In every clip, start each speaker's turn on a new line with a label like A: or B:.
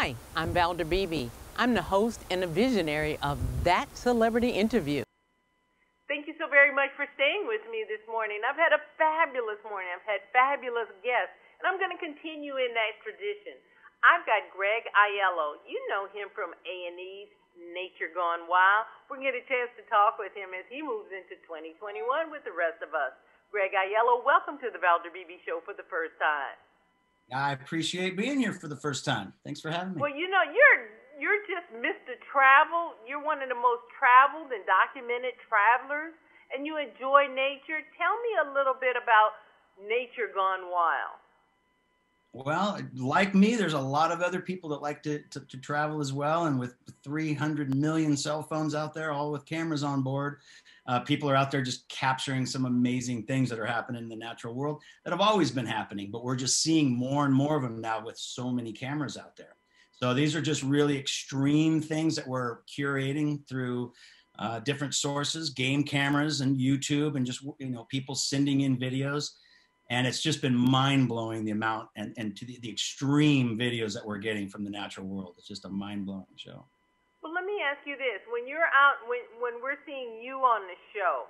A: Hi, I'm Valder Beebe. I'm the host and the visionary of That Celebrity Interview.
B: Thank you so very much for staying with me this morning. I've had a fabulous morning. I've had fabulous guests, and I'm going to continue in that tradition. I've got Greg Aiello. You know him from A&E's Nature Gone Wild. We're going to get a chance to talk with him as he moves into 2021 with the rest of us. Greg Aiello, welcome to the Valder Beebe Show for the first time.
C: I appreciate being here for the first time. Thanks for having me.
B: Well, you know, you're you're just Mr. Travel. You're one of the most traveled and documented travelers, and you enjoy nature. Tell me a little bit about Nature Gone Wild.
C: Well, like me, there's a lot of other people that like to, to, to, travel as well. And with 300 million cell phones out there, all with cameras on board, uh, people are out there just capturing some amazing things that are happening in the natural world that have always been happening. But we're just seeing more and more of them now with so many cameras out there. So these are just really extreme things that we're curating through uh, different sources, game cameras and YouTube, and just you know people sending in videos and it's just been mind blowing the amount and, and to the, the extreme videos that we're getting from the natural world. It's just a mind blowing show.
B: Me ask you this: when you're out, when when we're seeing you on the show,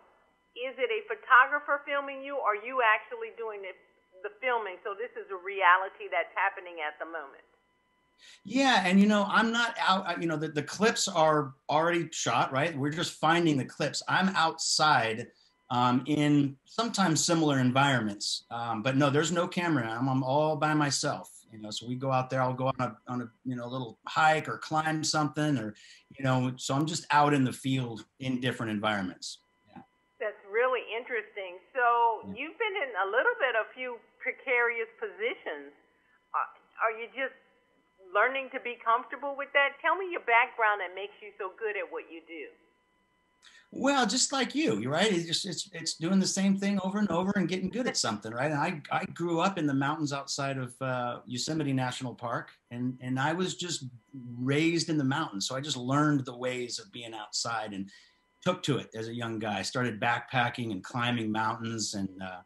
B: is it a photographer filming you, or are you actually doing the the filming? So this is a reality that's happening at the moment.
C: Yeah, and you know, I'm not out. Uh, you know, the, the clips are already shot, right? We're just finding the clips. I'm outside um, in sometimes similar environments. Um, but no, there's no camera. I'm, I'm all by myself. You know, so we go out there. I'll go on a on a you know little hike or climb something, or you know. So I'm just out in the field in different environments.
B: Yeah. That's really interesting. So yeah. you've been in a little bit of a few precarious positions. Uh, are you just learning to be comfortable with that? Tell me your background that makes you so good at what you do.
C: Well, just like you, you're right. It's just it's it's doing the same thing over and over and getting good at something, right? And I I grew up in the mountains outside of uh, Yosemite National Park, and and I was just raised in the mountains, so I just learned the ways of being outside and took to it as a young guy. Started backpacking and climbing mountains, and uh,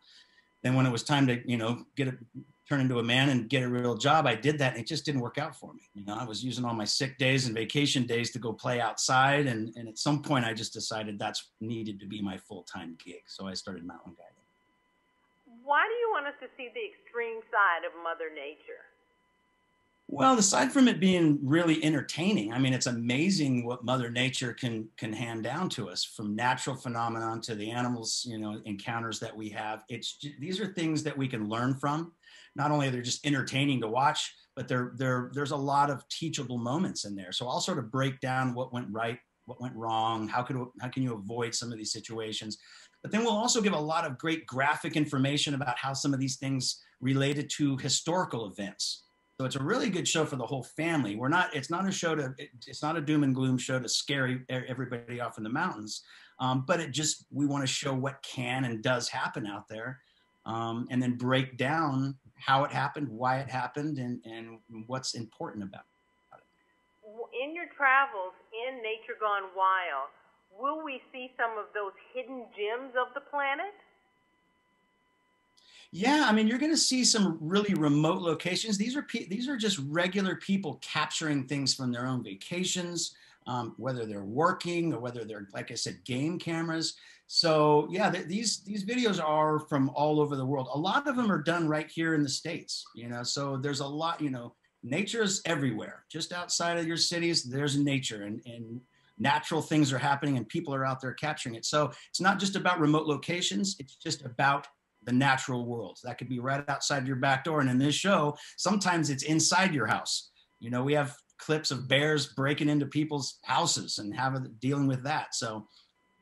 C: then when it was time to you know get a turn into a man and get a real job. I did that and it just didn't work out for me. You know, I was using all my sick days and vacation days to go play outside. And, and at some point I just decided that's needed to be my full-time gig. So I started mountain guiding.
B: Why do you want us to see the extreme side of Mother Nature?
C: Well, aside from it being really entertaining, I mean, it's amazing what Mother Nature can can hand down to us, from natural phenomenon to the animals, you know, encounters that we have. It's these are things that we can learn from not only are they just entertaining to watch, but there there there's a lot of teachable moments in there. So I'll sort of break down what went right, what went wrong, how could how can you avoid some of these situations. But then we'll also give a lot of great graphic information about how some of these things related to historical events. So it's a really good show for the whole family. We're not, it's not a show to, it's not a doom and gloom show to scare everybody off in the mountains. Um, but it just, we want to show what can and does happen out there. Um, and then break down how it happened, why it happened, and, and what's important about it.
B: In your travels in Nature Gone Wild, will we see some of those hidden gems of the planet?
C: Yeah, I mean, you're going to see some really remote locations. These are pe- these are just regular people capturing things from their own vacations, um, whether they're working or whether they're, like I said, game cameras. So yeah, th- these these videos are from all over the world. A lot of them are done right here in the states. You know, so there's a lot. You know, nature is everywhere. Just outside of your cities, there's nature, and and natural things are happening, and people are out there capturing it. So it's not just about remote locations. It's just about the natural world. That could be right outside your back door. And in this show, sometimes it's inside your house. You know, we have clips of bears breaking into people's houses and having dealing with that. So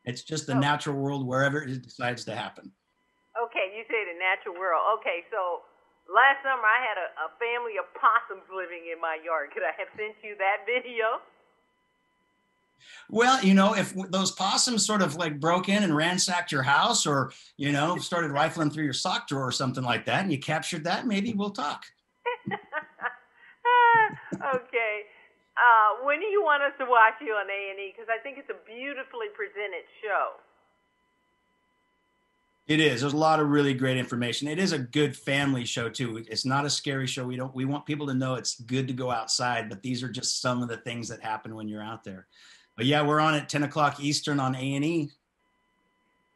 C: it's just the oh. natural world wherever it decides to happen.
B: Okay, you say the natural world. Okay, so last summer I had a, a family of possums living in my yard. Could I have sent you that video?
C: Well, you know, if those possums sort of like broke in and ransacked your house or, you know, started rifling through your sock drawer or something like that and you captured that, maybe we'll talk.
B: Uh, when do you want us to watch you on A and E? Because I think it's a beautifully presented show.
C: It is. There's a lot of really great information. It is a good family show too. It's not a scary show. We don't. We want people to know it's good to go outside, but these are just some of the things that happen when you're out there. But yeah, we're on at 10 o'clock Eastern on A and E.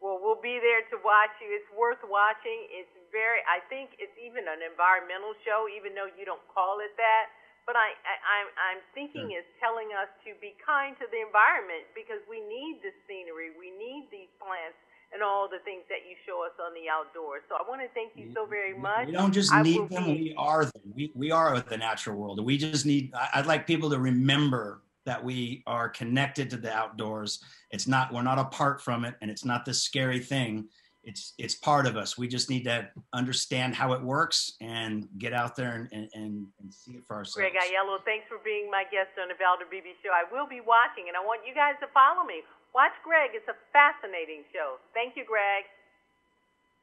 B: Well, we'll be there to watch you. It's worth watching. It's very. I think it's even an environmental show, even though you don't call it that. But I, I I'm I'm thinking hmm. it's telling us to be kind to the environment because we need the scenery. We need these plants and all the things that you show us on the outdoors. So I want to thank you so very much.
C: We don't just
B: I
C: need them,
B: be-
C: we are them. We, we are the natural world. We just need, I'd like people to remember that we are connected to the outdoors. It's not, we're not apart from it and it's not this scary thing. It's, it's part of us. We just need to understand how it works and get out there and, and, and, and see it for ourselves.
B: Greg Aiello, thanks for being my guest on the Valder Beebe Show. I will be watching, and I want you guys to follow me. Watch Greg. It's a fascinating show. Thank you, Greg.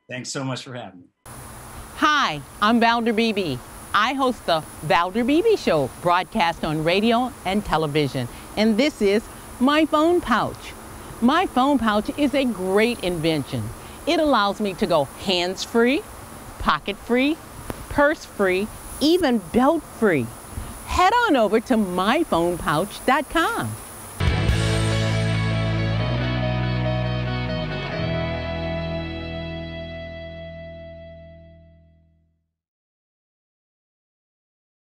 C: Thanks so much for having me.
A: Hi, I'm Valder Beebe. I host the Valder Beebe Show, broadcast on radio and television. And this is my phone pouch. My phone pouch is a great invention. It allows me to go hands free, pocket free, purse free, even belt free. Head on over to myphonepouch.com